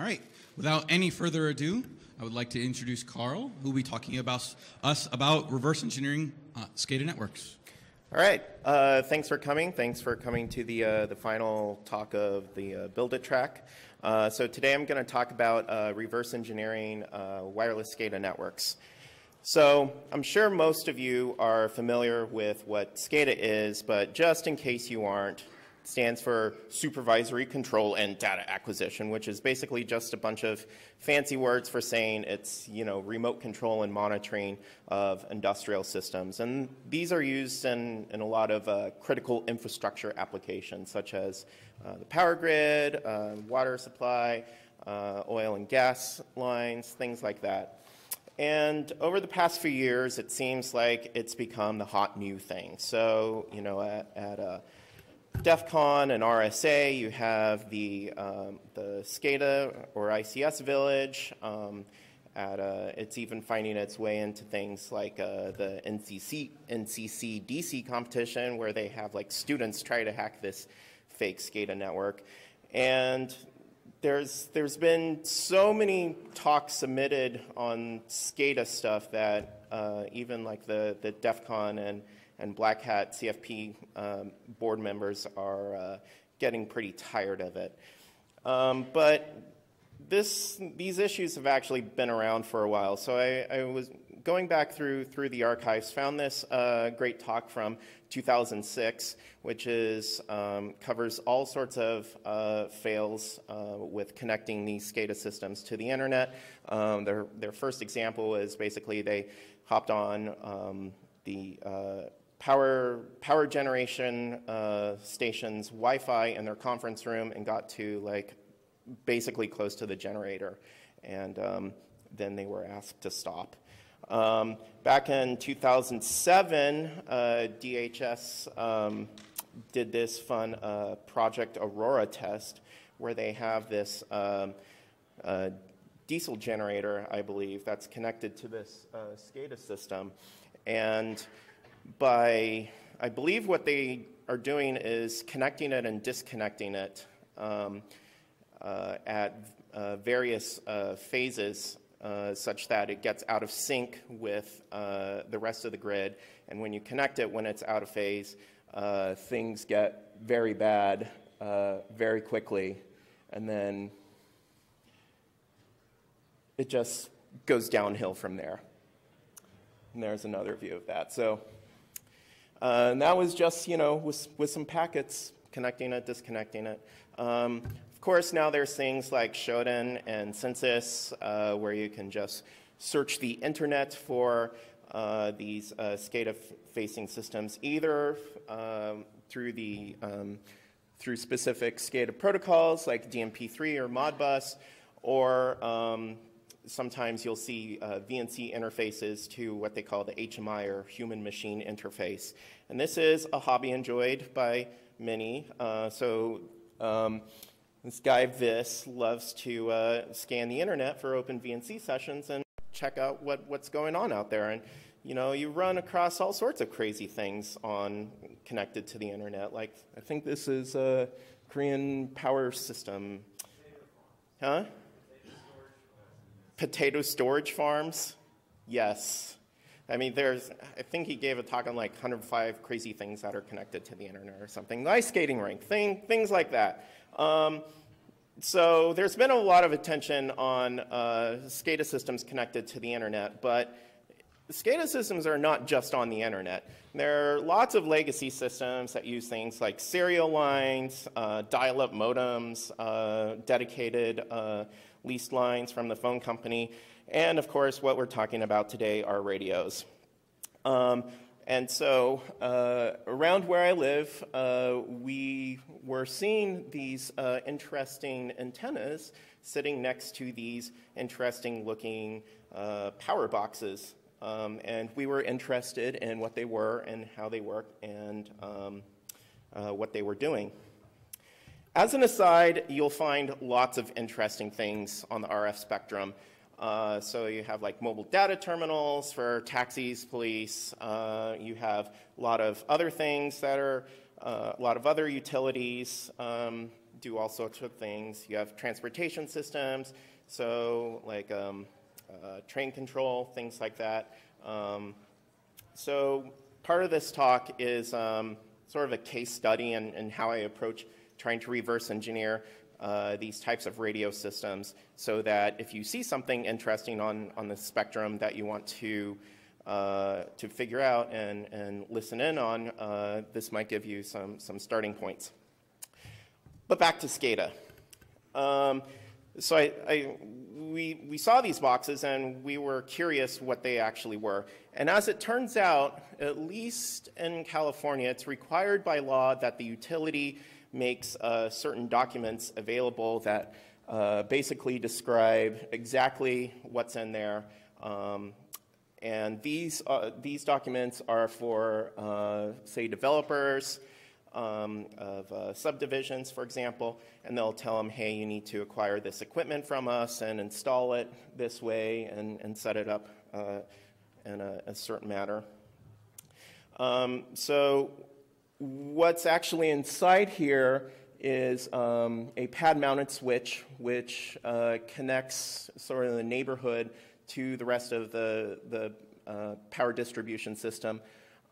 All right. Without any further ado, I would like to introduce Karl, who will be talking about us about reverse engineering uh, SCADA networks. All right. Uh, thanks for coming. Thanks for coming to the uh, the final talk of the uh, Build It track. Uh, so today I'm going to talk about uh, reverse engineering wireless SCADA networks. So I'm sure most of you are familiar with what SCADA is, but just in case you aren't, stands for Supervisory Control and Data Acquisition, which is basically just a bunch of fancy words for saying it's you know remote control and monitoring of industrial systems. And these are used in, in a lot of uh, critical infrastructure applications, such as uh, the power grid, uh, water supply, uh, oil and gas lines, things like that. And over the past few years, it seems like it's become the hot new thing. So, you know, at, at DEF CON and RSA, you have the, um, the SCADA or ICS village. Um, at, uh, it's even finding its way into things like uh, the NCC, NCC DC competition, where they have like students try to hack this fake SCADA network. And there's, there's been so many talks submitted on SCADA stuff that uh, even like the, the DEF CON and and Black Hat CFP um, board members are uh, getting pretty tired of it. Um, but this, these issues have actually been around for a while. So I, I was going back through, through the archives, found this uh, great talk from 2006, which is, um, covers all sorts of uh, fails uh, with connecting these SCADA systems to the internet. Um, their, their first example is basically they hopped on um, the uh, power, power generation uh, stations Wi-Fi in their conference room and got to like basically close to the generator. And um, then they were asked to stop. Um, back in 2007, uh, DHS um, did this fun uh, Project Aurora test where they have this um, uh, diesel generator, I believe, that's connected to this uh, SCADA system. And by, I believe what they are doing is connecting it and disconnecting it um, uh, at uh, various uh, phases uh, such that it gets out of sync with uh, the rest of the grid. And when you connect it when it's out of phase, uh, things get very bad very quickly. And then it just goes downhill from there. And there's another view of that. So uh, and that was just, you know, with, with some packets, connecting it, disconnecting it. Um, of course, now there's things like Shodan and Censys uh, where you can just search the internet for uh, these uh, SCADA-facing systems, either um, through the um, through specific SCADA protocols like DNP3 or Modbus, or um, sometimes you'll see uh, VNC interfaces to what they call the HMI or human machine interface. And this is a hobby enjoyed by many. Uh, so um, this guy Viss loves to uh, scan the internet for open VNC sessions and check out what, what's going on out there. And you know, you run across all sorts of crazy things on connected to the internet. Like I think this is a Korean power system. Huh? Potato storage farms? Yes. I mean, there's, I think he gave a talk on like 105 crazy things that are connected to the internet or something. The ice skating rink, thing, things like that. Um, so there's been a lot of attention on uh, SCADA systems connected to the internet, but SCADA systems are not just on the internet. There are lots of legacy systems that use things like serial lines, uh, dial-up modems, uh, dedicated uh, leased lines from the phone company, and of course, what we're talking about today are radios. Um, and so, uh, around where I live, uh, we were seeing these uh, interesting antennas sitting next to these interesting looking uh, power boxes. Um, and we were interested in what they were and how they work and um, uh, what they were doing. As an aside, you'll find lots of interesting things on the RF spectrum. Uh, so you have like mobile data terminals for taxis, police. Uh, you have a lot of other things that are uh, a lot of other utilities um, do all sorts of things. You have transportation systems, so like um, uh, train control, things like that. Um, so part of this talk is um, sort of a case study and how I approach trying to reverse engineer uh, these types of radio systems so that if you see something interesting on, on the spectrum that you want to uh, to figure out and, and listen in on, uh, this might give you some, some starting points. But back to SCADA. Um, so I, I, we, we saw these boxes and we were curious what they actually were. And as it turns out, at least in California, it's required by law that the utility makes uh, certain documents available that uh, basically describe exactly what's in there. Um, and these, uh, these documents are for, uh, say, developers um, of uh, subdivisions, for example, and they'll tell them, hey, you need to acquire this equipment from us and install it this way and, and set it up uh, in a, a, certain manner. Um, so what's actually inside here is um, a pad-mounted switch which uh, connects sort of the neighborhood to the rest of the, the uh, power distribution system.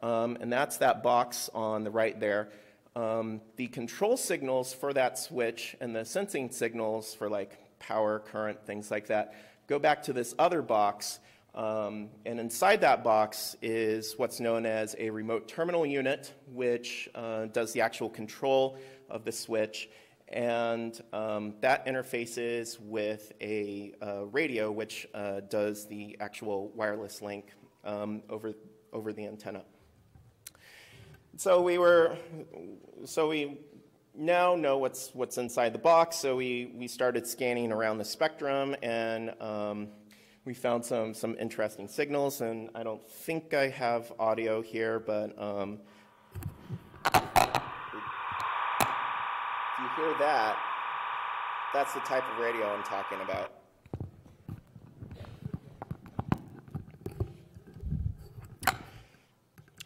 Um, and that's that box on the right there. Um, the control signals for that switch and the sensing signals for like power, current, things like that go back to this other box. Um, and inside that box is what's known as a remote terminal unit, which uh, does the actual control of the switch and um, that interfaces with a uh, radio which uh, does the actual wireless link um, over, over the antenna. So we were, so we now know what's, what's inside the box, so we, we started scanning around the spectrum and um, we found some, some interesting signals, and I don't think I have audio here, but um, you hear that, that's the type of radio I'm talking about.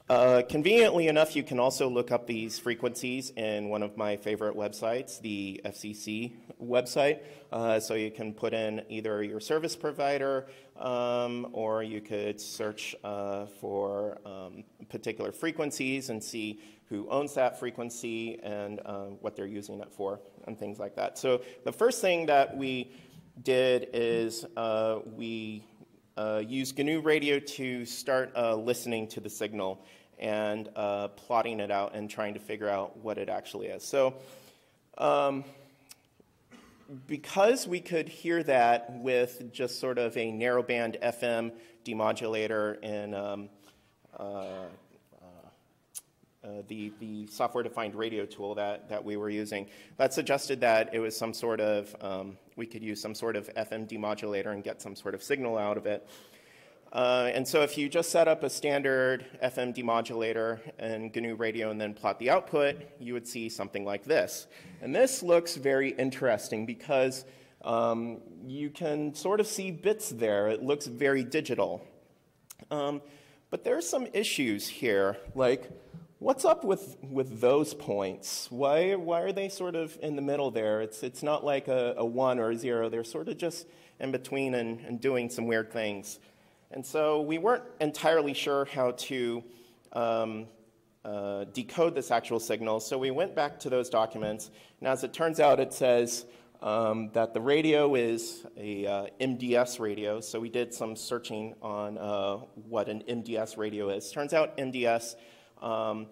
Uh, conveniently enough, you can also look up these frequencies in one of my favorite websites, the FCC website. Uh, so you can put in either your service provider um, or you could search uh, for um, particular frequencies and see who owns that frequency and uh, what they're using it for and things like that. So the first thing that we did is uh, we uh, used GNU Radio to start listening to the signal and uh, plotting it out and trying to figure out what it actually is. So, um, because we could hear that with just sort of a narrowband FM demodulator in um, uh, uh, the, the software defined radio tool that, that we were using, that suggested that it was some sort of, um, we could use some sort of FM demodulator and get some sort of signal out of it. Uh, and so if you just set up a standard FM demodulator and GNU radio and then plot the output, you would see something like this. And this looks very interesting because um, you can sort of see bits there. It looks very digital. Um, but there are some issues here, like what's up with, with those points? Why, why are they sort of in the middle there? It's, it's not like a, a one or a zero. They're sort of just in between and, and doing some weird things. And so we weren't entirely sure how to um, uh, decode this actual signal, so we went back to those documents. And as it turns out, it says um, that the radio is a uh, MDS radio, so we did some searching on uh, what an MDS radio is. Turns out MDS um,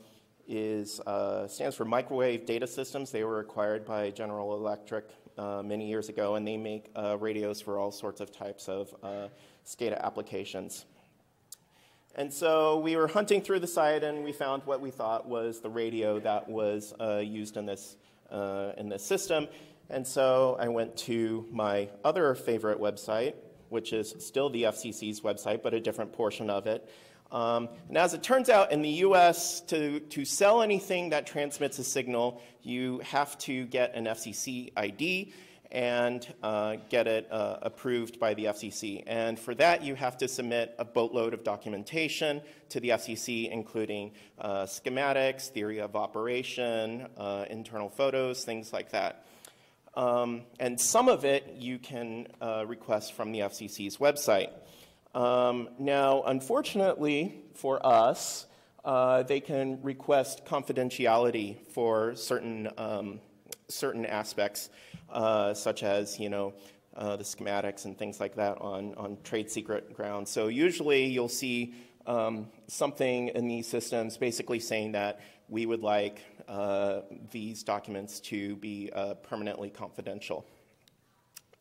is, uh, stands for Microwave Data Systems. They were acquired by General Electric uh, many years ago, and they make uh, radios for all sorts of types of SCADA applications. And so we were hunting through the site and we found what we thought was the radio that was uh, used in this, uh, in this system. And so I went to my other favorite website, which is still the FCC's website, but a different portion of it. Um, and as it turns out, in the US, to, to sell anything that transmits a signal, you have to get an FCC ID and uh, get it uh, approved by the FCC. And for that, you have to submit a boatload of documentation to the FCC, including uh, schematics, theory of operation, uh, internal photos, things like that. Um, and some of it you can uh, request from the FCC's website. Um, now, unfortunately for us, uh, they can request confidentiality for certain, um, certain aspects, uh, such as, you know, uh, the schematics and things like that on, on trade secret grounds. So usually you'll see um, something in these systems basically saying that we would like uh, these documents to be uh, permanently confidential.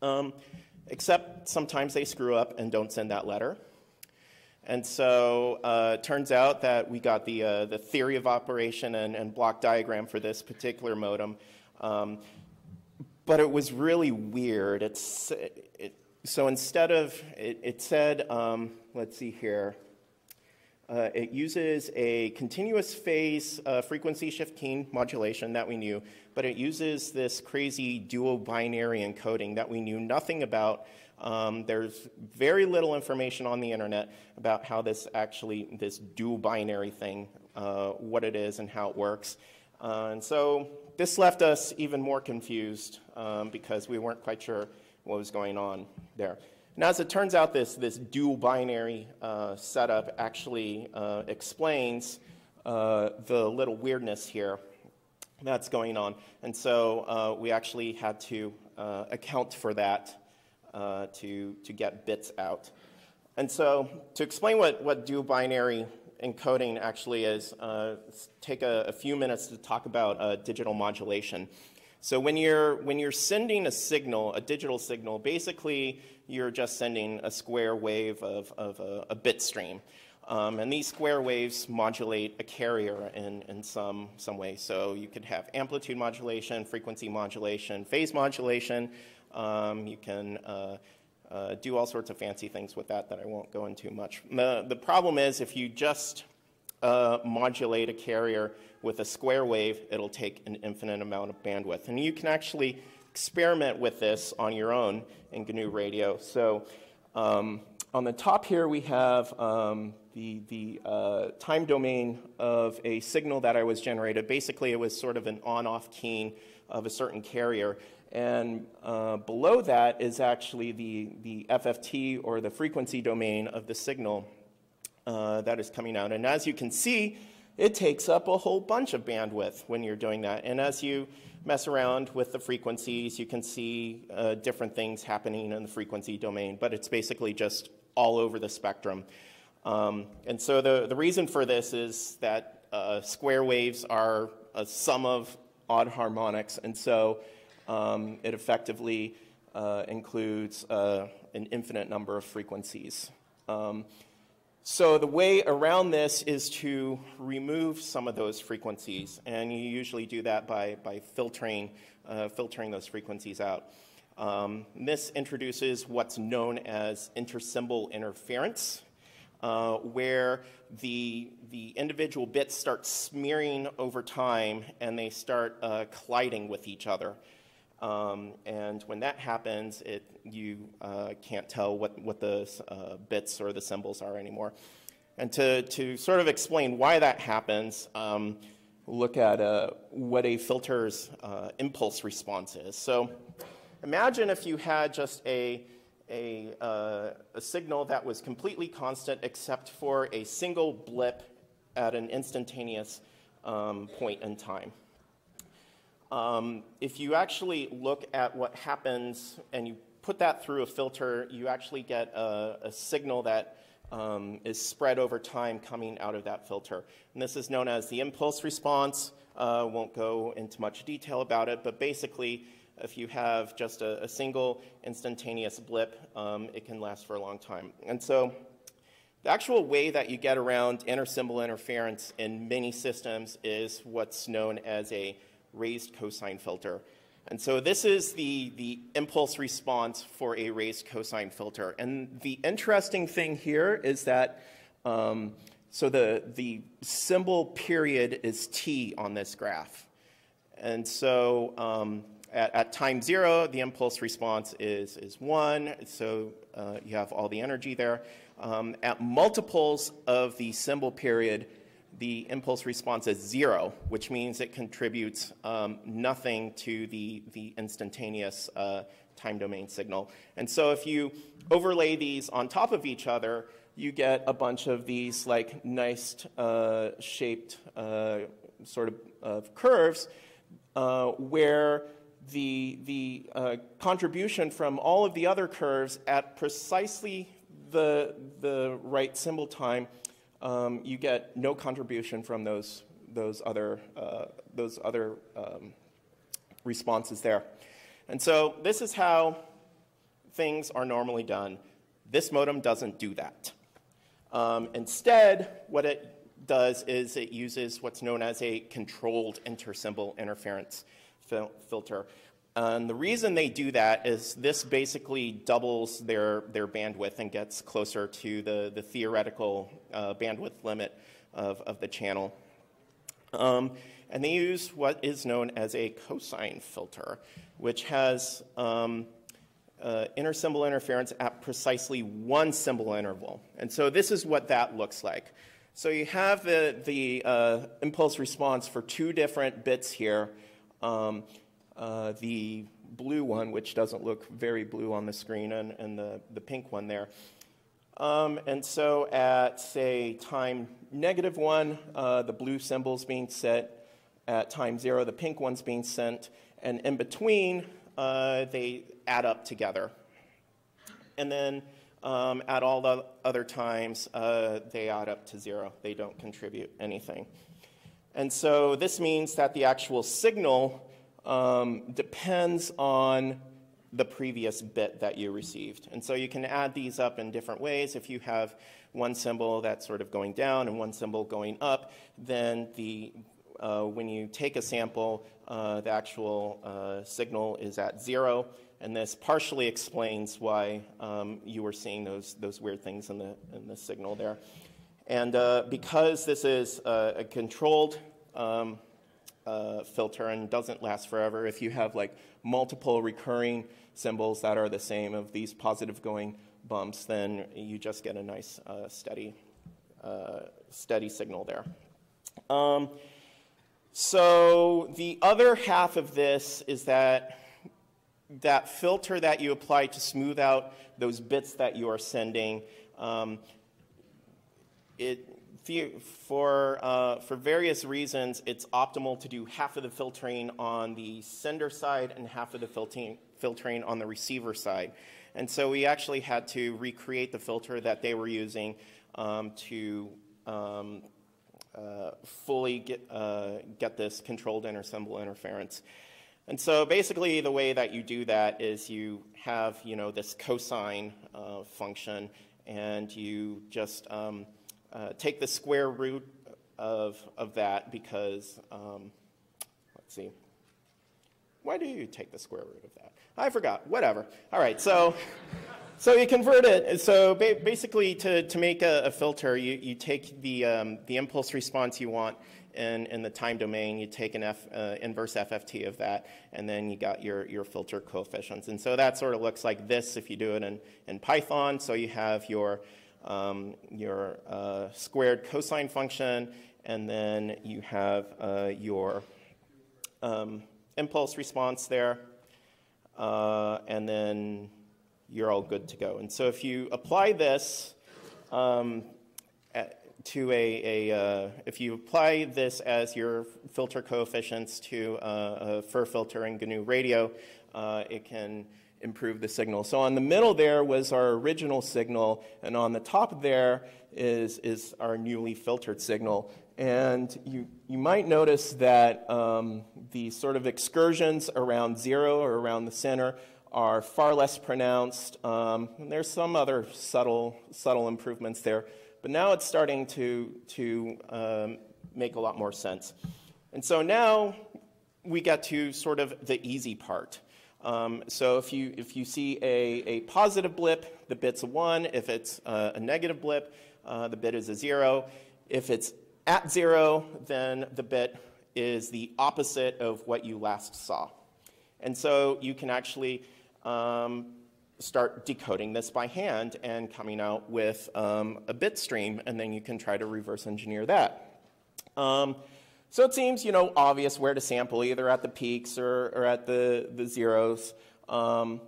Um, except sometimes they screw up and don't send that letter. And so uh, it turns out that we got the, uh, the theory of operation and, and, block diagram for this particular modem. Um, but it was really weird. It's, it, so instead of, it, it said, um, let's see here, uh, it uses a continuous phase uh, frequency shift keying modulation that we knew, but it uses this crazy duobinary encoding that we knew nothing about. Um, there's very little information on the internet about how this actually, this duobinary thing, uh, what it is and how it works. Uh, and so this left us even more confused um, because we weren't quite sure what was going on there. Now, as it turns out, this, this duobinary uh, setup actually uh, explains uh, the little weirdness here that's going on. And so uh, we actually had to uh, account for that uh, to, to get bits out. And so to explain what, what duobinary encoding actually is, take a, a, few minutes to talk about digital modulation. So when you're, when you're sending a signal, a digital signal, basically you're just sending a square wave of, of a, a bit stream. Um, and these square waves modulate a carrier in, in some, some way. So you could have amplitude modulation, frequency modulation, phase modulation. Um, you can uh, uh, do all sorts of fancy things with that that I won't go into much. The, the problem is if you just uh, modulate a carrier with a square wave, it'll take an infinite amount of bandwidth. And you can actually experiment with this on your own in GNU Radio. So um, on the top here, we have um, the, the uh, time domain of a signal that I was generated. Basically, it was sort of an on-off keying of a certain carrier. And uh, below that is actually the, the FFT or the frequency domain of the signal uh, that is coming out. And as you can see, it takes up a whole bunch of bandwidth when you're doing that. And as you mess around with the frequencies, you can see uh, different things happening in the frequency domain, but it's basically just all over the spectrum. Um, and so the, the reason for this is that uh, square waves are a sum of odd harmonics, and so um, it effectively uh, includes uh, an infinite number of frequencies. Um, so the way around this is to remove some of those frequencies, and you usually do that by, by filtering, uh, filtering those frequencies out. Um, this introduces what's known as intersymbol interference, uh, where the, the individual bits start smearing over time and they start uh, colliding with each other. Um, and when that happens, it, you uh, can't tell what, what the uh, bits or the symbols are anymore. And to, to sort of explain why that happens, um, look at uh, what a filter's uh, impulse response is. So imagine if you had just a, a, uh, a signal that was completely constant except for a single blip at an instantaneous um, point in time. Um, if you actually look at what happens and you put that through a filter, you actually get a, a signal that um, is spread over time coming out of that filter. And this is known as the impulse response. Uh, won't go into much detail about it, but basically, if you have just a, a single instantaneous blip, um, it can last for a long time. And so, the actual way that you get around inter-symbol interference in many systems is what's known as a raised cosine filter. And so this is the, the impulse response for a raised cosine filter. And the interesting thing here is that, um, so the, the symbol period is t on this graph. And so um, at, at, time zero, the impulse response is, is one, so uh, you have all the energy there. Um, at multiples of the symbol period, the impulse response is zero, which means it contributes um, nothing to the, the instantaneous uh, time domain signal. And so if you overlay these on top of each other, you get a bunch of these like nice uh, shaped uh, sort of, of curves uh, where the, the uh, contribution from all of the other curves at precisely the, the right symbol time, um, you get no contribution from those, those other, uh, those other um, responses there. And so this is how things are normally done. This modem doesn't do that. Um, instead, what it does is it uses what's known as a controlled intersymbol interference fil- filter. And the reason they do that is this basically doubles their, their bandwidth and gets closer to the, the theoretical uh, bandwidth limit of, of the channel. Um, and they use what is known as a cosine filter, which has um, uh, intersymbol interference at precisely one symbol interval. And so this is what that looks like. So you have the, the uh, impulse response for two different bits here. Um, uh, the blue one, which doesn't look very blue on the screen, and, and the, the pink one there. Um, and so at, say, time negative one, uh, the blue symbol's being set. At time zero, the pink one's being sent. And in between, uh, they add up together. And then um, at all the other times, uh, they add up to zero. They don't contribute anything. And so this means that the actual signal um, depends on the previous bit that you received. And so you can add these up in different ways. If you have one symbol that's sort of going down and one symbol going up, then the, uh, when you take a sample, uh, the actual uh, signal is at zero. And this partially explains why um, you were seeing those, those weird things in the, in the signal there. And uh, because this is a controlled um, uh, filter and doesn't last forever, if you have like multiple recurring symbols that are the same of these positive going bumps, then you just get a nice uh, steady, uh, steady signal there. Um, so the other half of this is that that filter that you apply to smooth out those bits that you are sending, um, it, for, uh, for various reasons, it's optimal to do half of the filtering on the sender side and half of the filtering, filtering on the receiver side. And so we actually had to recreate the filter that they were using um, to um, uh, fully get, uh, get this controlled intersymbol interference. And so basically the way that you do that is you have, you know, this cosine uh, function and you just um, uh, take the square root of, of that because, um, let's see, why do you take the square root of that? I forgot, whatever. All right, so, so you convert it. So ba- basically to, to make a, a, filter, you, you take the, um, the impulse response you want in, in the time domain, you take an F, uh, inverse FFT of that, and then you got your, your filter coefficients. And so that sort of looks like this if you do it in, in Python. So you have your, um, your uh, squared cosine function, and then you have uh, your um, impulse response there, uh, and then you're all good to go. And so if you apply this, um, at, to a, a uh, if you apply this as your filter coefficients to uh, a FIR filter in GNU radio, uh, it can improve the signal. So on the middle there was our original signal, and on the top there is, is our newly filtered signal. And you, you might notice that um, the sort of excursions around zero or around the center are far less pronounced. Um, there's some other subtle, subtle improvements there. But now it's starting to, to um, make a lot more sense. And so now we get to sort of the easy part. Um, so if you, if you see a, a positive blip, the bit's a 1. If it's uh, a negative blip, uh, the bit is a 0. If it's at 0, then the bit is the opposite of what you last saw. And so you can actually um, start decoding this by hand and coming out with um, a bit stream, and then you can try to reverse engineer that. So it seems, you know, obvious where to sample, either at the peaks or, or at the, the zeros. Um,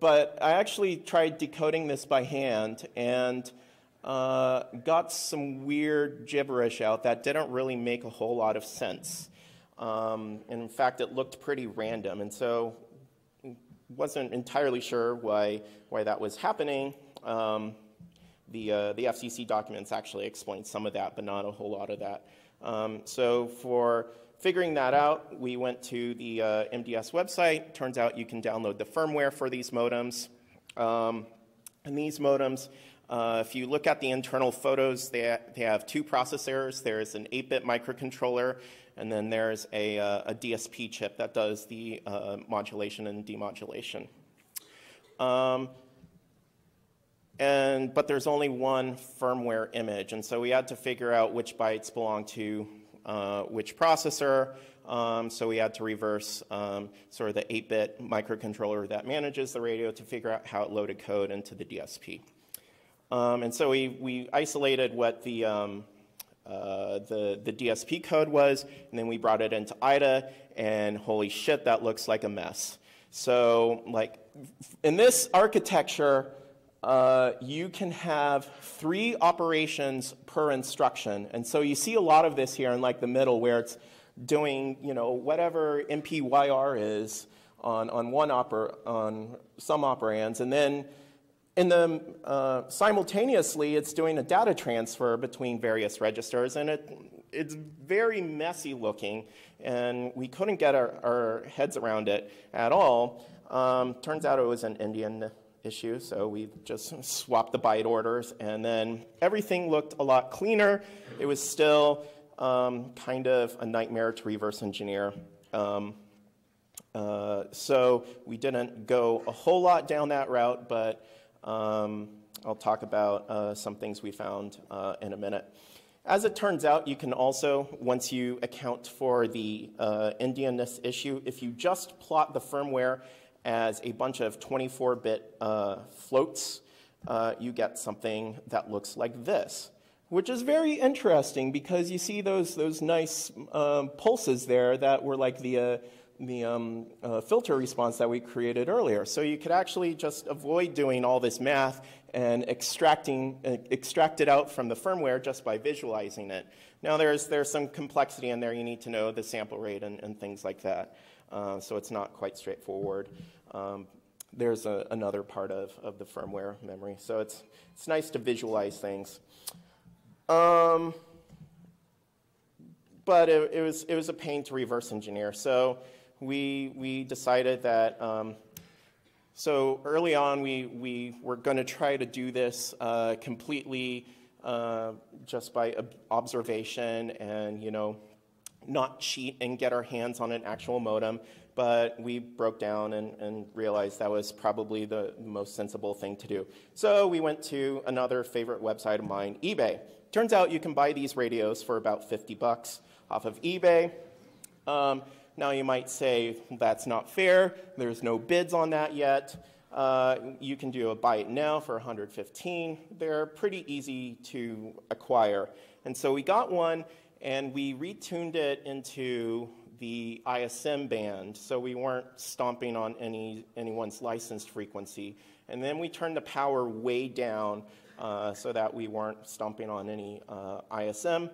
but I actually tried decoding this by hand and uh, got some weird gibberish out that didn't really make a whole lot of sense. Um, and in fact, it looked pretty random, and so wasn't entirely sure why, why that was happening. Um, the, uh, the FCC documents actually explain some of that, but not a whole lot of that. Um, so for figuring that out, we went to the uh, MDS website. Turns out you can download the firmware for these modems. Um, and these modems, uh, if you look at the internal photos, they, ha- they have two processors. There's an 8-bit microcontroller, and then there's a, uh, a DSP chip that does the uh, modulation and demodulation. Um, and, but there's only one firmware image, and so we had to figure out which bytes belong to uh, which processor. Um, so we had to reverse um, sort of the 8-bit microcontroller that manages the radio to figure out how it loaded code into the DSP. Um, and so we, we isolated what the, um, uh, the, the DSP code was, and then we brought it into IDA, and holy shit, that looks like a mess. So, like, in this architecture, uh, you can have three operations per instruction. And so you see a lot of this here in like the middle where it's doing, you know, whatever MPYR is on, on one oper, on some operands. And then in the, uh, simultaneously, it's doing a data transfer between various registers. And it, it's very messy looking. And we couldn't get our, our heads around it at all. Um, turns out it was an endian issue, so we just swapped the byte orders, and then everything looked a lot cleaner. It was still um, kind of a nightmare to reverse engineer. Um, uh, so we didn't go a whole lot down that route, but um, I'll talk about uh, some things we found uh, in a minute. As it turns out, you can also, once you account for the uh, endianness issue, if you just plot the firmware as a bunch of 24 bit uh, floats, uh, you get something that looks like this, which is very interesting because you see those, those nice um, pulses there that were like the, uh, the um, uh, filter response that we created earlier. So you could actually just avoid doing all this math and extracting, uh, extract it out from the firmware just by visualizing it. Now, there's, there's some complexity in there. You need to know the sample rate and, and things like that. Uh, so it's not quite straightforward. Um, there's a, another part of, of the firmware memory. So it's, it's nice to visualize things. Um, but it, it, was, it was a pain to reverse engineer. So we, we decided that, um, so early on, we, we were going to try to do this uh, completely uh, just by observation and, you know, not cheat and get our hands on an actual modem but we broke down and, and, realized that was probably the most sensible thing to do. So we went to another favorite website of mine, eBay. Turns out you can buy these radios for about 50 bucks off of eBay. Um, now you might say that's not fair. There's no bids on that yet. Uh, you can do a buy it now for 115. They're pretty easy to acquire. And so we got one and we retuned it into the ISM band, so we weren't stomping on any, anyone's licensed frequency. And then we turned the power way down uh, so that we weren't stomping on any uh, ISM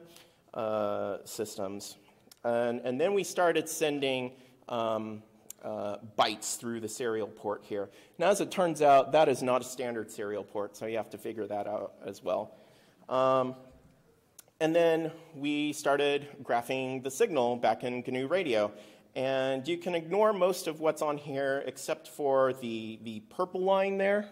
uh, systems. And, and, then we started sending um, uh, bytes through the serial port here. Now, as it turns out, that is not a standard serial port, so you have to figure that out as well. Um, and then we started graphing the signal back in GNU Radio. And you can ignore most of what's on here except for the, the purple line there.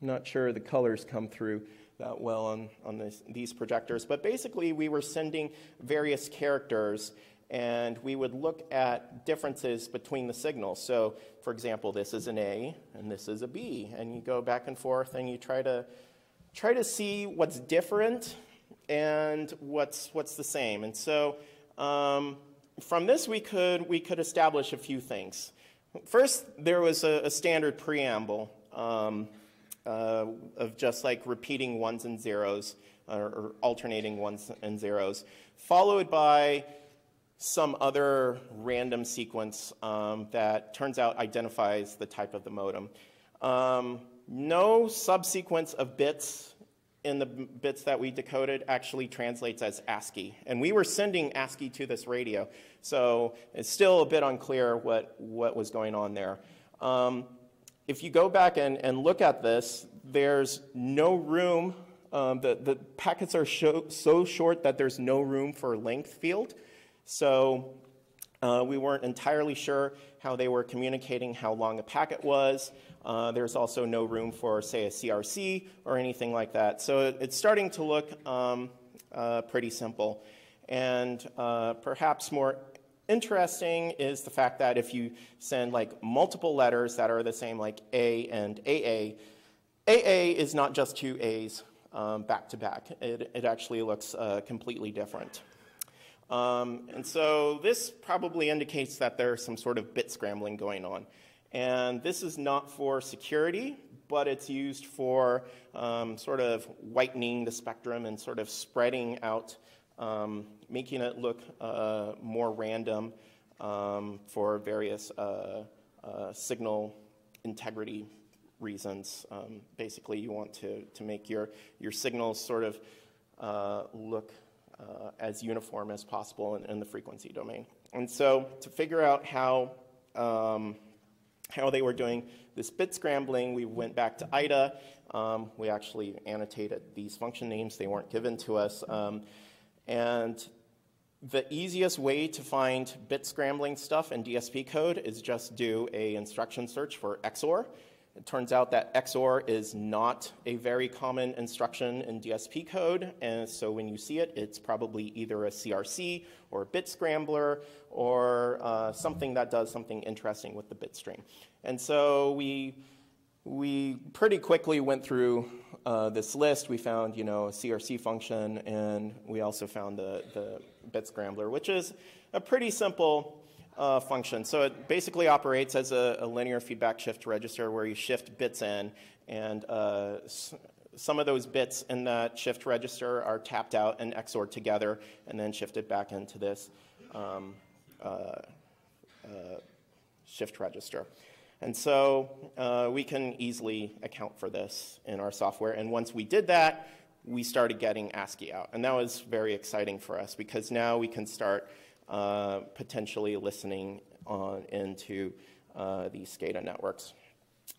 I'm not sure the colors come through that well on, on this, these projectors. But basically, we were sending various characters and we would look at differences between the signals. So, for example, this is an A and this is a B, and you go back and forth and you try to try to see what's different and what's, what's the same. And so um, from this, we could, we could establish a few things. First, there was a, a standard preamble um, uh, of just like repeating ones and zeros or, or alternating ones and zeros. followed by some other random sequence um, that turns out identifies the type of the modem. Um, no subsequence of bits in the bits that we decoded actually translates as ASCII. And we were sending ASCII to this radio, so it's still a bit unclear what, what was going on there. Um, if you go back and, and look at this, there's no room. Um, the, the packets are so short that there's no room for length field. So uh, we weren't entirely sure how they were communicating how long a packet was. Uh, there's also no room for, say, a CRC or anything like that. So it, it's starting to look um, uh, pretty simple. And uh, perhaps more interesting is the fact that if you send like multiple letters that are the same, like A and AA, AA is not just two A's um, back to back. It, it actually looks uh, completely different. Um, and so this probably indicates that there's some sort of bit scrambling going on. And this is not for security, but it's used for um, sort of whitening the spectrum and sort of spreading out, um, making it look uh, more random um, for various uh, uh, signal integrity reasons. Um, basically, you want to, to make your, your signals sort of uh, look uh, as uniform as possible in, in, the frequency domain. And so to figure out how, um, how they were doing this bit scrambling, we went back to IDA. Um, we actually annotated these function names. They weren't given to us. Um, and the easiest way to find bit scrambling stuff in DSP code is just do a instruction search for XOR. It turns out that XOR is not a very common instruction in DSP code, and so when you see it, it's probably either a CRC or a bit scrambler or uh, something that does something interesting with the bit stream. And so we, we pretty quickly went through uh, this list. We found, you know, a CRC function, and we also found the, the bit scrambler, which is a pretty simple uh, function. So it basically operates as a, a, linear feedback shift register where you shift bits in, and uh, some of those bits in that shift register are tapped out and XORed together and then shifted back into this um, uh, uh shift register. And so uh, we can easily account for this in our software. And once we did that, we started getting ASCII out. And that was very exciting for us because now we can start uh, potentially listening on into uh, these SCADA networks.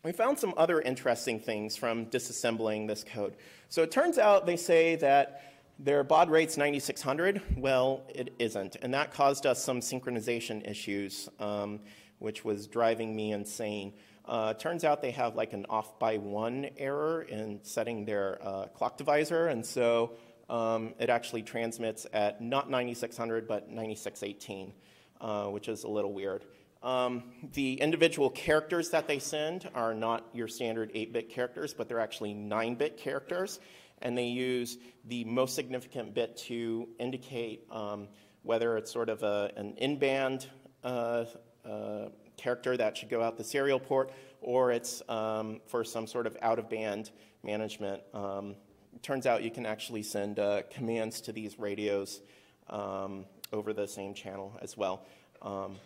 We found some other interesting things from disassembling this code. So it turns out they say that their baud rate's 9600. Well, it isn't. And that caused us some synchronization issues, um, which was driving me insane. Uh, turns out they have like an off by one error in setting their uh, clock divisor. And so um, it actually transmits at not 9600 but 9618, uh, which is a little weird. Um, the individual characters that they send are not your standard 8 bit characters, but they're actually 9 bit characters, and they use the most significant bit to indicate um, whether it's sort of a, an in band uh, uh, character that should go out the serial port, or it's um, for some sort of out of band management um, turns out you can actually send uh, commands to these radios um, over the same channel as well. Um,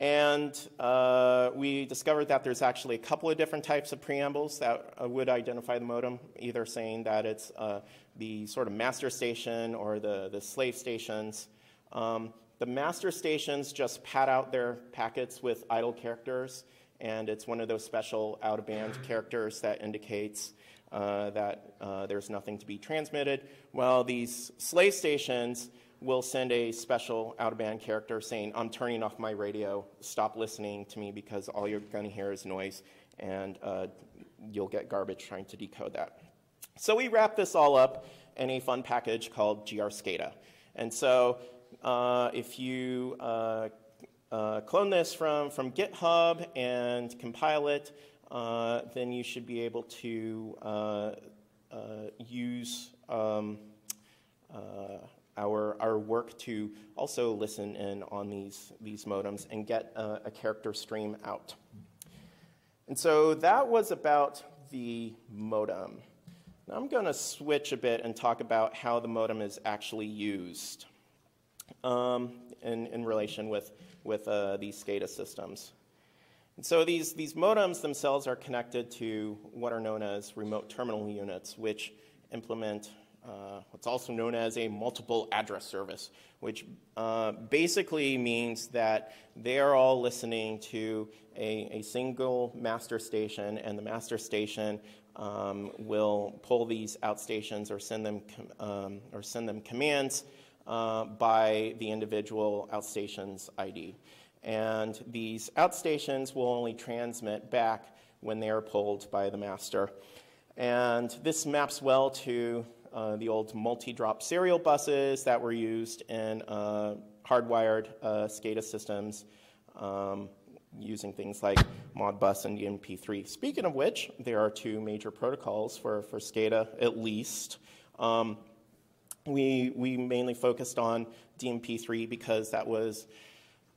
and uh, we discovered that there's actually a couple of different types of preambles that uh, would identify the modem, either saying that it's uh, the sort of master station or the, the slave stations. Um, the master stations just pad out their packets with idle characters, and it's one of those special out of band characters that indicates uh, that uh, there's nothing to be transmitted. Well, these slave stations will send a special out of band character saying, I'm turning off my radio, stop listening to me because all you're going to hear is noise, and uh, you'll get garbage trying to decode that. So we wrap this all up in a fun package called GR And so uh, if you uh, uh, clone this from, from GitHub and compile it, uh, then you should be able to uh, uh, use um, our, our work to also listen in on these, these modems and get a, a character stream out. And so that was about the modem. Now I'm going to switch a bit and talk about how the modem is actually used. um, in, in relation with, with uh, these SCADA systems. And so these, these modems themselves are connected to what are known as remote terminal units, which implement uh, what's also known as a multiple address service, which uh, basically means that they are all listening to a, a single master station, and the master station um, will pull these outstations or send them um, or send them commands uh, by the individual outstation's ID. And these outstations will only transmit back when they are pulled by the master. And this maps well to uh, the old multi-drop serial buses that were used in uh, hardwired uh, SCADA systems um, using things like Modbus and DNP3. Speaking of which, there are two major protocols for, for SCADA, at least. Um, we, we mainly focused on DNP3 because that was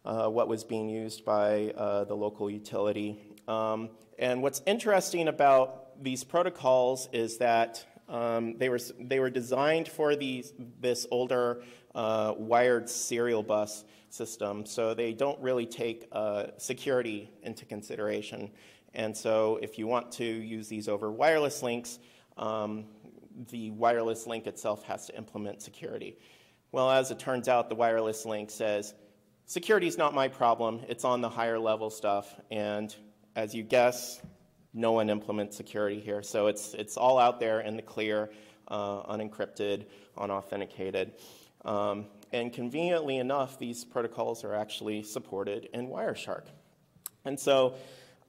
uh, what was being used by uh, the local utility. Um, and what's interesting about these protocols is that um, they, were, they were designed for these, this older uh, wired serial bus system, so they don't really take uh, security into consideration. And so, if you want to use these over wireless links, um, the wireless link itself has to implement security. Well, as it turns out, the wireless link says, security is not my problem, it's on the higher level stuff. And as you guess, no one implements security here. So it's, it's all out there in the clear, uh, unencrypted, unauthenticated. Um, and conveniently enough, these protocols are actually supported in Wireshark. And so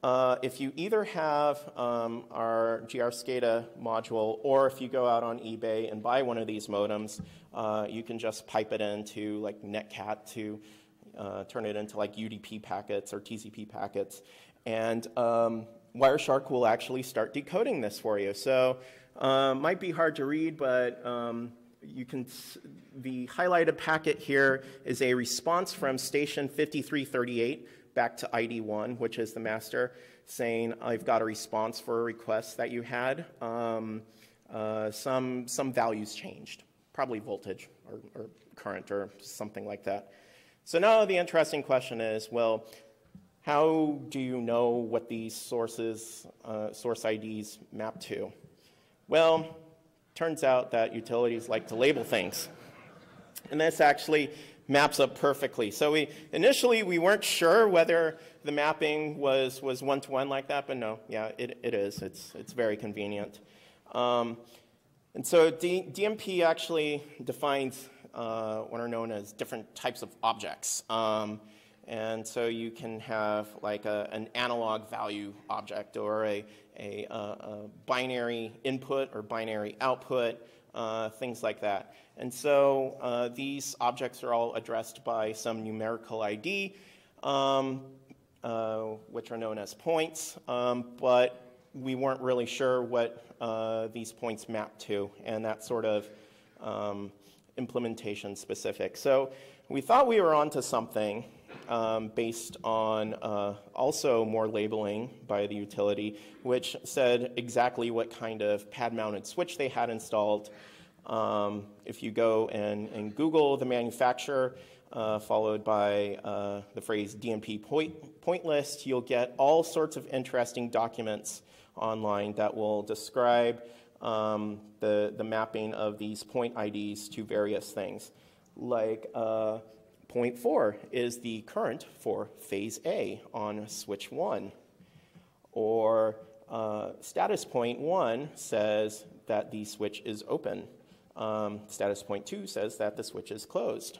uh, if you either have um, our GR SCADA module, or if you go out on eBay and buy one of these modems, uh, you can just pipe it into like Netcat to uh, turn it into like UDP packets or TCP packets. And um, Wireshark will actually start decoding this for you. So uh, might be hard to read, but um, you can the highlighted packet here is a response from station 5338 back to ID1, which is the master, saying I've got a response for a request that you had. Um, uh, some some values changed, probably voltage or, or current or something like that. So now the interesting question is, well, how do you know what these sources, uh, source IDs map to? Well, turns out that utilities like to label things. And this actually maps up perfectly. So we initially we weren't sure whether the mapping was was one to one like that, but no, yeah, it, it is. It's it's very convenient. Um, and so D, DNP actually defines uh, what are known as different types of objects. Um, and so you can have like a, an analog value object or a, a, a binary input or binary output, uh, things like that. And so uh, these objects are all addressed by some numerical ID, um, uh, which are known as points, um, but we weren't really sure what uh, these points map to, and that sort of um, implementation specific. So we thought we were onto something, um, based on uh, also more labeling by the utility, which said exactly what kind of pad mounted switch they had installed. Um, if you go and, and, Google the manufacturer, uh, followed by uh, the phrase DNP point, point list, you'll get all sorts of interesting documents online that will describe um, the, the mapping of these point IDs to various things, like uh, Point four is the current for phase A on switch one. Or uh, status point one says that the switch is open. Um, status point two says that the switch is closed.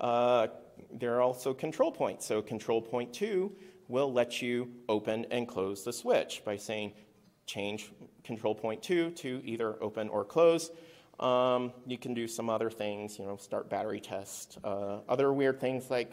Uh, there are also control points. So control point two will let you open and close the switch by saying change control point two to either open or close. Um, you can do some other things, you know, start battery test. Uh, other weird things like,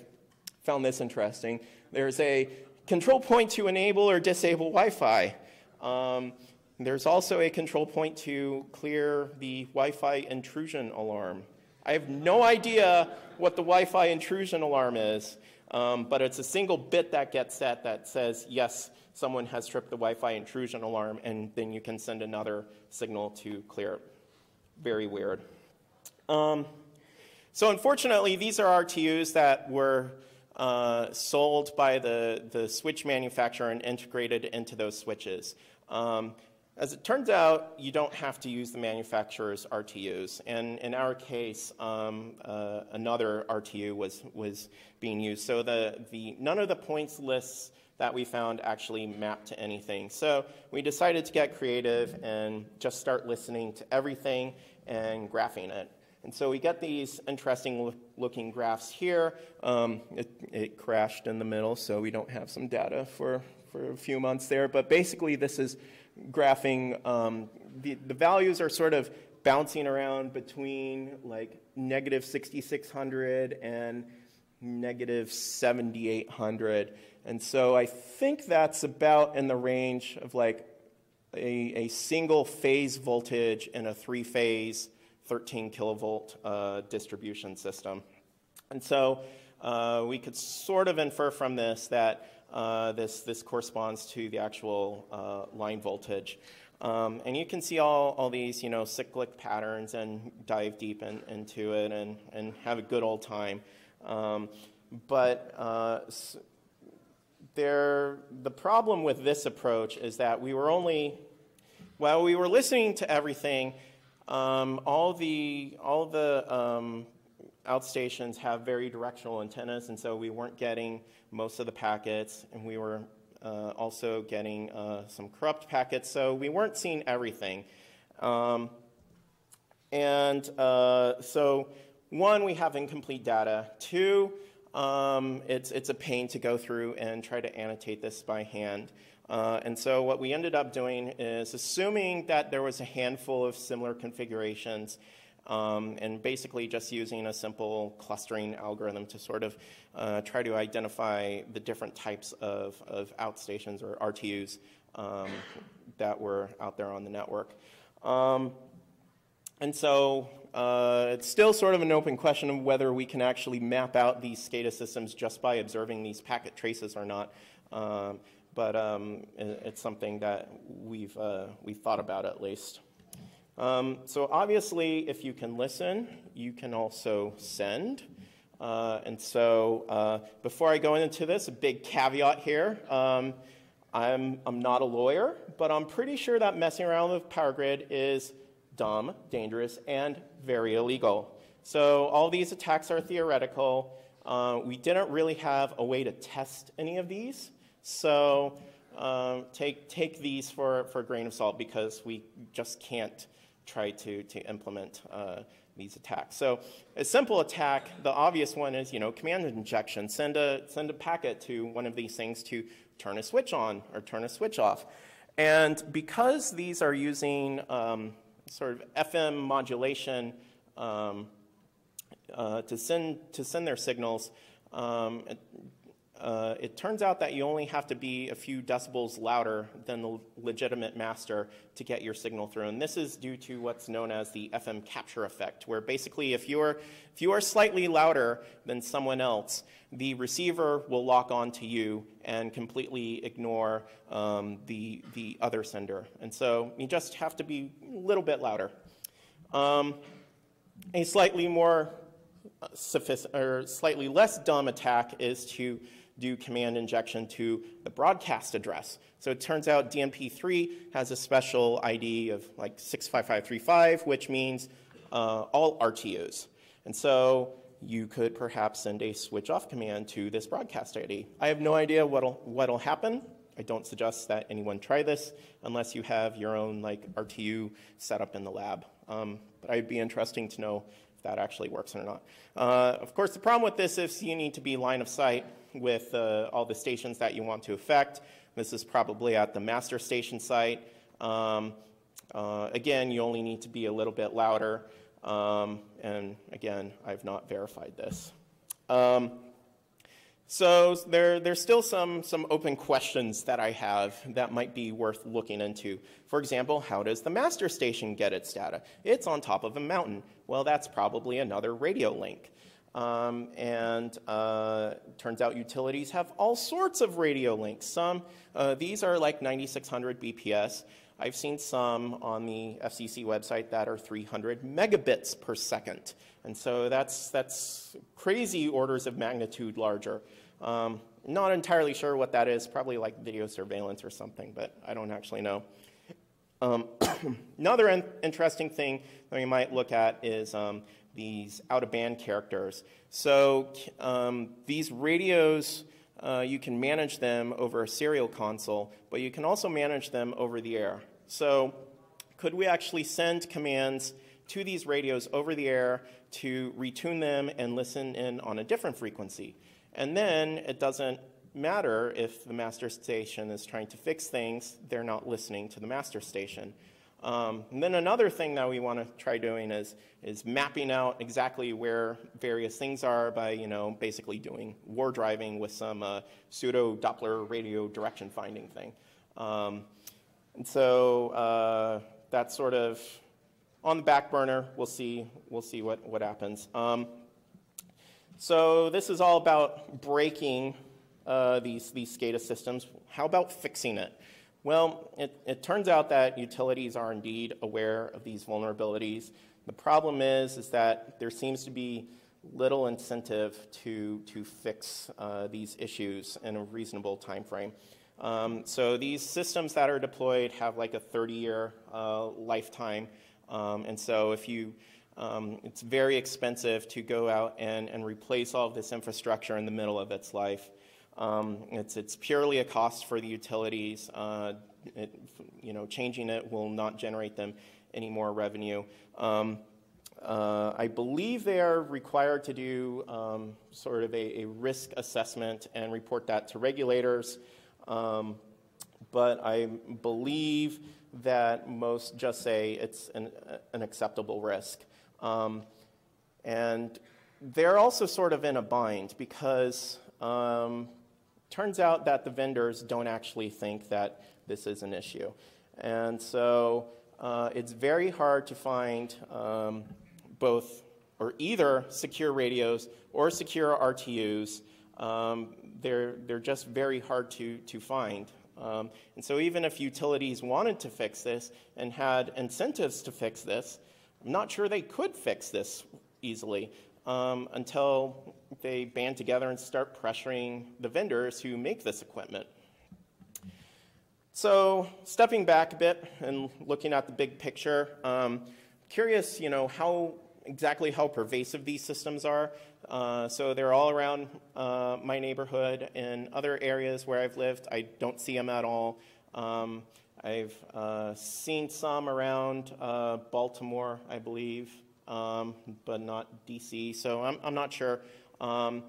found this interesting. There's a control point to enable or disable Wi-Fi. Um, there's also a control point to clear the Wi-Fi intrusion alarm. I have no idea what the Wi-Fi intrusion alarm is, um, but it's a single bit that gets set that says, yes, someone has tripped the Wi-Fi intrusion alarm, and then you can send another signal to clear it very weird. Um, So unfortunately, these are RTUs that were uh, sold by the, the switch manufacturer and integrated into those switches. Um, as it turns out, you don't have to use the manufacturer's RTUs. And in our case, um, uh, another RTU was, was being used. So the, the, none of the points lists that we found actually mapped to anything. So we decided to get creative and just start listening to everything and graphing it. And so we get these interesting looking graphs here. Um, it, it, crashed in the middle, so we don't have some data for, for a few months there. But basically, this is graphing. Um, the, the values are sort of bouncing around between like negative 6,600 and negative 7,800. And so I think that's about in the range of like a, a single phase voltage in a three phase 13 kilovolt uh, distribution system. And so uh, we could sort of infer from this that uh, this, this corresponds to the actual uh, line voltage. Um, and you can see all, all these you know, cyclic patterns and dive deep in, into it and, and have a good old time. Um, but uh, there, the problem with this approach is that we were only, while we were listening to everything, um, all the, all the um, outstations have very directional antennas, and so we weren't getting most of the packets, and we were uh, also getting uh, some corrupt packets, so we weren't seeing everything. Um, and uh, so, one, we have incomplete data. Two, um, it's, it's a pain to go through and try to annotate this by hand. Uh, and so what we ended up doing is assuming that there was a handful of similar configurations um, and basically just using a simple clustering algorithm to sort of uh, try to identify the different types of, of outstations or RTUs um, that were out there on the network. Um, and so uh, it's still sort of an open question of whether we can actually map out these SCADA systems just by observing these packet traces or not. Um, but um, it's something that we've, uh, we've thought about at least. Um, so obviously, if you can listen, you can also send. Uh, and so uh, before I go into this, a big caveat here. Um, I'm, I'm not a lawyer, but I'm pretty sure that messing around with power grid is dumb, dangerous, and very illegal. So all these attacks are theoretical. Uh, we didn't really have a way to test any of these. So um, take, take these for, for a grain of salt because we just can't try to, to implement uh, these attacks. So a simple attack, the obvious one is, you know, command injection. Send a, send a packet to one of these things to turn a switch on or turn a switch off. And because these are using um, sort of FM modulation um, uh, to, send, to send their signals, um, uh, it turns out that you only have to be a few decibels louder than the legitimate master to get your signal through. And this is due to what's known as the FM capture effect, where basically if you are, if you are slightly louder than someone else, the receiver will lock on to you and completely ignore um, the, the other sender. And so you just have to be a little bit louder. Um, a slightly more uh, or slightly less dumb attack is to do command injection to the broadcast address. So it turns out DNP3 has a special ID of like 65535, which means uh, all RTUs. And so you could perhaps send a switch off command to this broadcast ID. I have no idea what'll, what'll happen. I don't suggest that anyone try this unless you have your own like RTU set up in the lab. Um, but I'd be interesting to know if that actually works or not. Uh, of course, the problem with this is you need to be line of sight with uh, all the stations that you want to affect. This is probably at the master station site. Um, uh, again, you only need to be a little bit louder. Um, and again, I've not verified this. Um, so there, there's still some, some open questions that I have that might be worth looking into. For example, how does the master station get its data? It's on top of a mountain. Well, that's probably another radio link. Um, and uh, turns out utilities have all sorts of radio links. Some, uh, these are like 9600 BPS. I've seen some on the FCC website that are 300 megabits per second. And so that's, that's crazy orders of magnitude larger. Um, not entirely sure what that is, probably like video surveillance or something, but I don't actually know. Um, another in interesting thing that we might look at is um, these out of band characters. So um, these radios, uh, you can manage them over a serial console, but you can also manage them over the air. So could we actually send commands to these radios over the air to retune them and listen in on a different frequency? And then it doesn't matter if the master station is trying to fix things, they're not listening to the master station. Um, and then another thing that we want to try doing is, is mapping out exactly where various things are by, you know, basically doing war driving with some uh, pseudo Doppler radio direction finding thing. Um, and so uh, that's sort of on the back burner. We'll see, we'll see what, what happens. Um, so this is all about breaking uh, these, these SCADA systems. How about fixing it? Well, it, it turns out that utilities are indeed aware of these vulnerabilities. The problem is, is that there seems to be little incentive to, to fix uh, these issues in a reasonable time frame. Um, so these systems that are deployed have like a 30-year uh, lifetime, um, and so if you, um, it's very expensive to go out and, and replace all of this infrastructure in the middle of its life. Um, it's, it's purely a cost for the utilities. Uh, it, you know, changing it will not generate them any more revenue. Um, uh, I believe they are required to do um, sort of a, a, risk assessment and report that to regulators. Um, but I believe that most just say it's an, an acceptable risk. Um, and they're also sort of in a bind because um, turns out that the vendors don't actually think that this is an issue. And so uh, it's very hard to find um, both or either secure radios or secure RTUs. Um, they're, they're just very hard to, to find. Um, and so even if utilities wanted to fix this and had incentives to fix this, I'm not sure they could fix this easily um, until they band together and start pressuring the vendors who make this equipment. So stepping back a bit and looking at the big picture, um, curious, you know, how exactly how pervasive these systems are. Uh, so they're all around uh, my neighborhood and other areas where I've lived. I don't see them at all. Um, I've uh, seen some around uh, Baltimore, I believe um, but not DC. So I'm, I'm not sure. Um,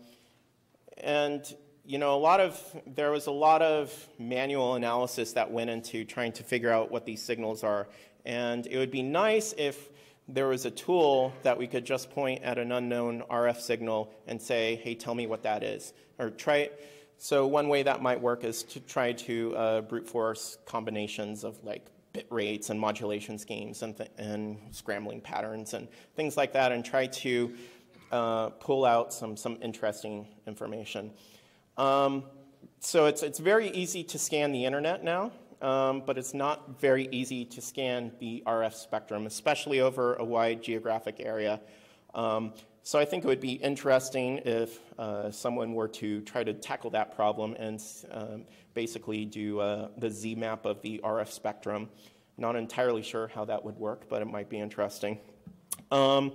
and you know, a lot of there was a lot of manual analysis that went into trying to figure out what these signals are. And it would be nice if there was a tool that we could just point at an unknown RF signal and say, "Hey, tell me what that is," or try. So one way that might work is to try to uh, brute force combinations of like bit rates and modulation schemes and, th- and scrambling patterns and things like that and try to uh, pull out some, some interesting information. Um, so it's, it's very easy to scan the internet now, um, but it's not very easy to scan the RF spectrum, especially over a wide geographic area. Um, so I think it would be interesting if uh, someone were to try to tackle that problem and um, basically do uh, the ZMap of the RF spectrum. Not entirely sure how that would work, but it might be interesting. Um,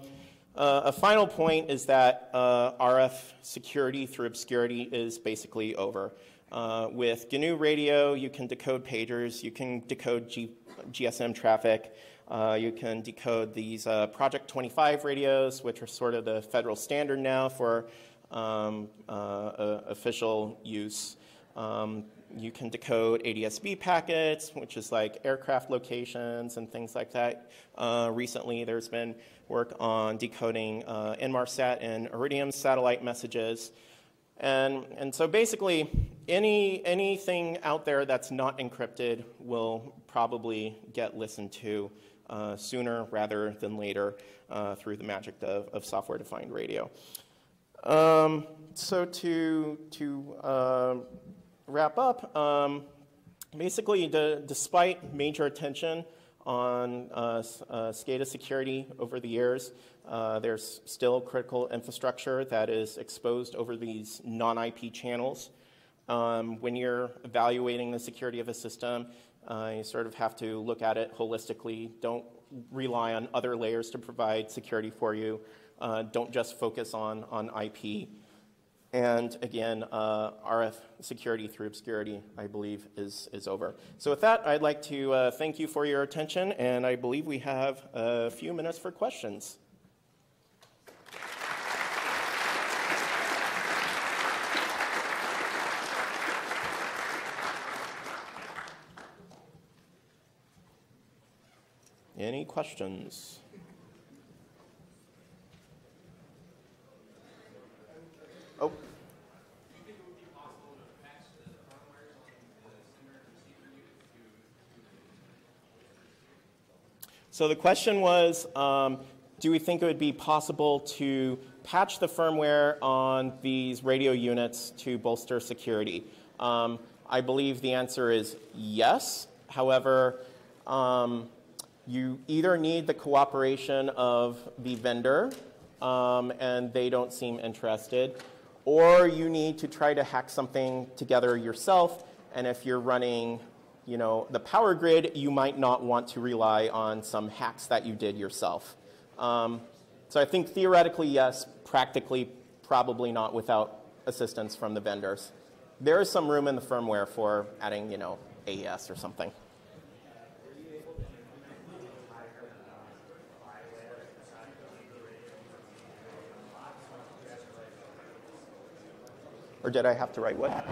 uh, a final point is that uh, RF security through obscurity is basically over. Uh, with GNU radio, you can decode pagers, you can decode G- GSM traffic, uh, you can decode these uh, Project 25 radios, which are sort of the federal standard now for um, uh, official use. Um, you can decode ADSB packets, which is like aircraft locations and things like that. Uh, recently, there's been work on decoding uh, Inmarsat and Iridium satellite messages. And, and so basically, any, anything out there that's not encrypted will probably get listened to uh, sooner rather than later uh, through the magic of, of software defined radio. Um, so to to uh, wrap up, um, basically, the, despite major attention on uh, uh, SCADA security over the years, there's still critical infrastructure that is exposed over these non-IP channels. Um, when you're evaluating the security of a system, uh, you sort of have to look at it holistically. Don't rely on other layers to provide security for you. Uh, don't just focus on, on IP. And again, uh, RF security through obscurity, I believe, is, is over. So, with that, I'd like to uh, thank you for your attention, and I believe we have a few minutes for questions. Any questions? Oh. So the question was, um, do we think it would be possible to patch the firmware on these radio units to bolster security? Um, I believe the answer is yes. However, um, you either need the cooperation of the vendor, um, and they don't seem interested, or you need to try to hack something together yourself. And if you're running, you know, the power grid, you might not want to rely on some hacks that you did yourself. Um, so I think theoretically, yes. Practically, probably not without assistance from the vendors. There is some room in the firmware for adding, you know, AES or something. Or did I have to write what?